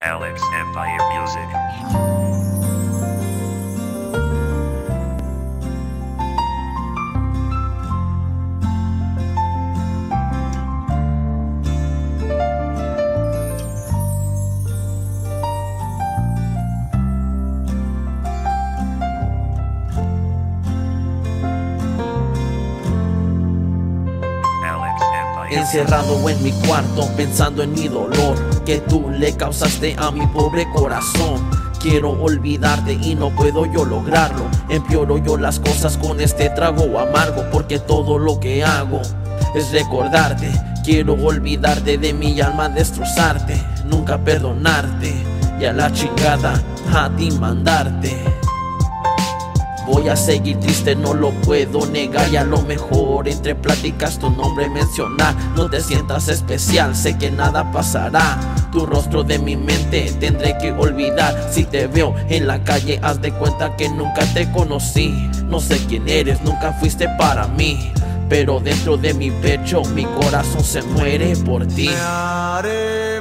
Alex Empire Music. Encerrado en mi cuarto pensando en mi dolor que tú le causaste a mi pobre corazón. Quiero olvidarte y no puedo yo lograrlo. Empeoro yo las cosas con este trago amargo porque todo lo que hago es recordarte. Quiero olvidarte de mi alma, destrozarte, nunca perdonarte y a la chingada a ti mandarte. Voy a seguir triste, no lo puedo negar. Y a lo mejor entre pláticas tu nombre mencionar No te sientas especial, sé que nada pasará. Tu rostro de mi mente tendré que olvidar. Si te veo en la calle haz de cuenta que nunca te conocí. No sé quién eres, nunca fuiste para mí. Pero dentro de mi pecho mi corazón se muere por ti. Me haré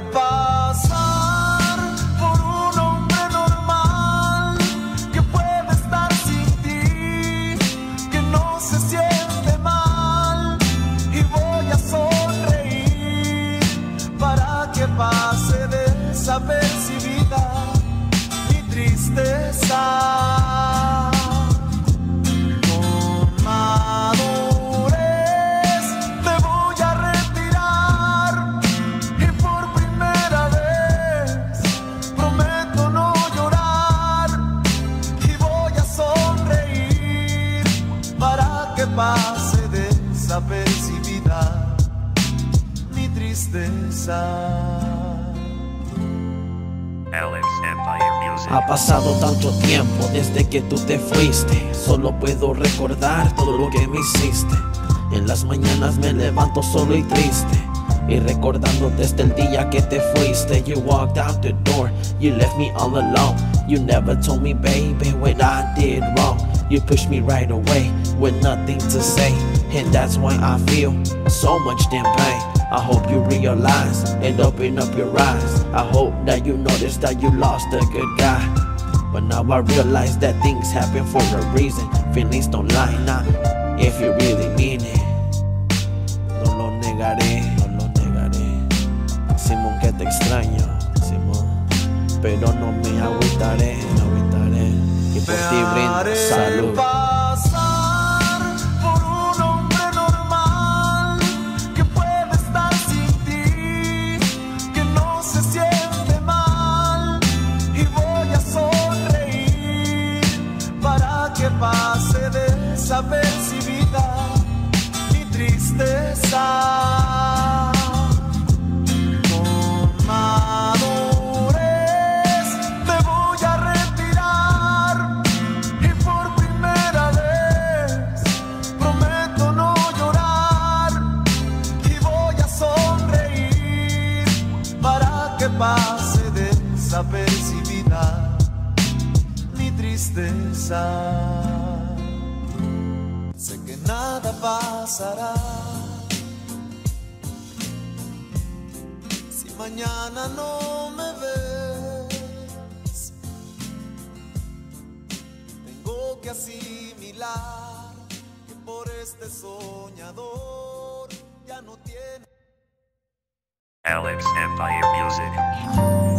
desapercibida mi tristeza. Con madurez me voy a retirar y por primera vez prometo no llorar y voy a sonreír para que pase desapercibida mi tristeza. Alex Empire Music. Ha pasado tanto tiempo desde que tú te fuiste. Solo puedo recordar todo lo que me hiciste. En las mañanas me levanto solo y triste. Y recordando desde el día que te fuiste. You walked out the door, you left me all alone. You never told me, baby, what I did wrong. You pushed me right away with nothing to say. And that's why I feel so much damn pain. I hope you realize and open up your eyes. I hope that you notice that you lost a good guy. But now I realize that things happen for a reason. Feelings don't lie now. If you really mean it, no lo negaré, no lo negaré. Simón que te extraño, Simón. Pero no me agüitaré, no agüitaré. Y por ti brindo salud. Desapercibida mi tristeza. Con madurez me voy a retirar y por primera vez prometo no llorar y voy a sonreír para que pase desapercibida mi tristeza. Nada pasará si mañana no me ves. Tengo que asimilar que por este soñador ya no tiene. Alex Empire Music.